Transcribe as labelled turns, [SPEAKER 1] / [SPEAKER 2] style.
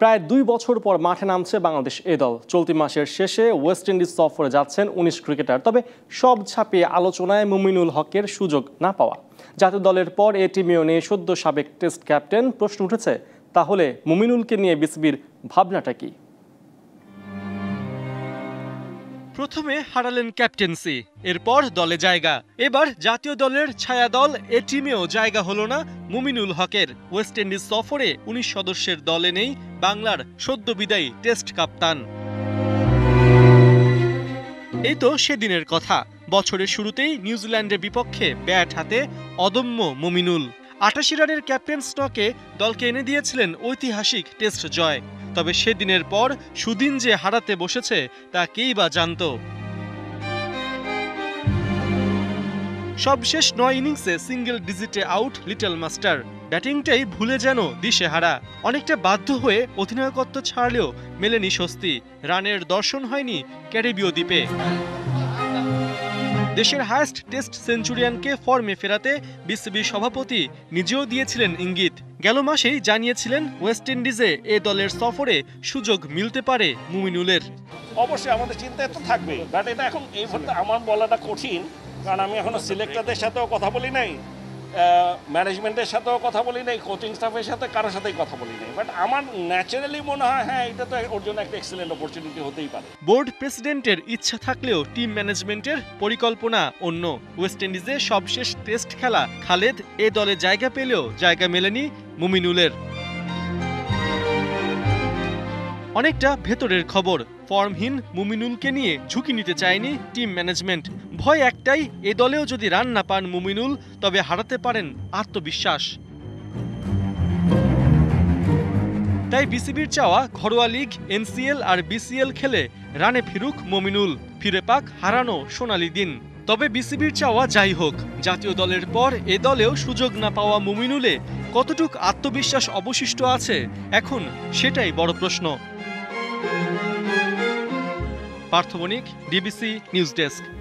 [SPEAKER 1] প্রায় দুই বছর পর মাঠে নামছে বাংলাদেশ এ দল। চলতি মাসের শেষে ওয়েস্ট ইন্ডিজ সফরে যাচ্ছেন উনিশ ক্রিকেটার। তবে সব ছাপিয়ে আলোচনায় মুমিনুল হকের সুযোগ না পাওয়া। জাতীয় দলের পর এ টিমেও নিয়ে সদ্য সাবেক টেস্ট ক্যাপ্টেন প্রশ্ন উঠেছে, তাহলে মুমিনুলকে নিয়ে বিসিবির ভাবনাটা কি?
[SPEAKER 2] প্রথমে হারালেন ক্যাপ্টেন্সি, এরপর দলে জায়গা। এবার জাতীয় দলের ছায়া দল এ টিমেও জায়গা হলো না মুমিনুল হকের। ওয়েস্ট ইন্ডিজ সফরে উনিশ সদস্যের দলে নেই বাংলার সদ্য বিদায়ী টেস্ট কাপ্তান। এই তো সেদিনের কথা। বছরের শুরুতেই নিউজিল্যান্ডের বিপক্ষে ব্যাট হাতে অদম্য মুমিনুল। আটাশি রানের ক্যাপ্টেন স্টকে দলকে এনে দিয়েছিলেন ঐতিহাসিক টেস্ট জয়। তবে সেদিনের পর সুদিন যে হারাতে বসেছে, তা কেই বা জানত? সবশেষ নয় ইনিংসে সিঙ্গেল ডিজিটে আউট লিটল মাস্টার। ব্যাটিংটাই ভুলে যেন দিশেহারা। অনেকটা বাধ্য হয়ে অধিনায়কত্ব ছাড়লেও মেলেনি স্বস্তি। রানের দর্শন হয়নি ক্যারিবীয় দ্বীপে। দেশের হায়েস্ট টেস্ট সেঞ্চুরিয়ানকে ফর্মে ফেরাতে বিসিবি সভাপতি নিজেও দিয়েছিলেন ইঙ্গিত। গেল মাসেই জানিয়েছিলেন ওয়েস্ট ইন্ডিজে এ দলের সফরে সুযোগ মিলতে পারে মুমিনুলের।
[SPEAKER 3] অবশ্যই আমাদের চিন্তায় তো থাকবে বাট এটা এখন এই আমার বলাটা কঠিন, কারণ আমি এখনও সিলেক্টরদের সাথেও কথা বলি নাই। ম্যানেজমেন্টের সাথেও কথা বলি নাই কোচিং স্টাফের সাথে কারোর সাথেই কথা বলি নাই। বাট আমার ন্যাচারালি মনে হয় হ্যাঁ এটা তো ওর জন্য একটা এক্সেলেন্ট অপরচুনিটি হতেই পারে।
[SPEAKER 2] বোর্ড প্রেসিডেন্টের ইচ্ছা থাকলেও টিম ম্যানেজমেন্টের পরিকল্পনা অন্য। ওয়েস্ট ইন্ডিজে সবশেষ টেস্ট খেলা, খালেদ এ দলে জায়গা পেলেও জায়গা মেলেনি মুমিনুলের। অনেকটা ভেতরের খবর। ফর্মহীন মুমিনুলকে নিয়ে ঝুঁকি নিতে চায়নি টিম ম্যানেজমেন্ট। ভয় একটাই, এ দলেও যদি রান না পান মুমিনুল, তবে হারাতে পারেন আত্মবিশ্বাস। তাই বিসিবির চাওয়া ঘরোয়া লিগ, এনসিএল আর বিসিএল খেলে রানে ফিরুক মমিনুল। ফিরে পাক হারানো সোনালি দিন। তবে বিসিবির চাওয়া যাই হোক, জাতীয় দলের পর এ দলেও সুযোগ না পাওয়া মুমিনুলে কতটুক আত্মবিশ্বাস অবশিষ্ট আছে? এখন সেটাই বড় প্রশ্ন। Partha Banik DBC news desk.